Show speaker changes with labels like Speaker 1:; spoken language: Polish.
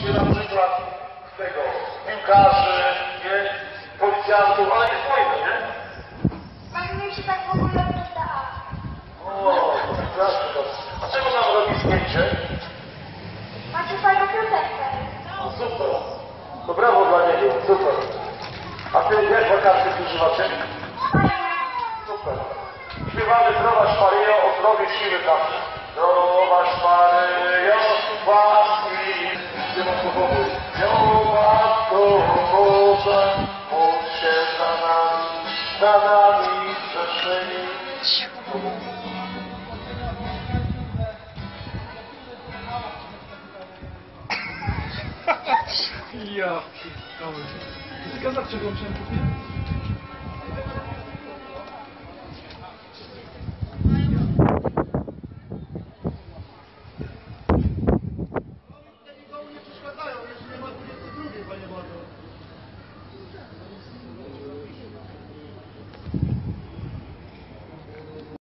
Speaker 1: się na przykład tego piłkarzy, nie? Policjantów, ale nie fajne, nie?
Speaker 2: Bawimy się tak w ogóle PTA.
Speaker 1: O, proszę bardzo. A czego nam robi zdjęcie?
Speaker 2: Macie fajną piosenkę.
Speaker 1: No super. To brawo dla niego, super. A ty jak wakacje przeżywacie? Super. Śpiewamy Zdrowaś Maryjo o zdrowie siły dla mnie. Zdrowaś Maryjo, za nami grzesznymi.
Speaker 3: Ja pierdolę. Muzyka dlaczego musiałem kupić?